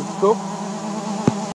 Tup, tup.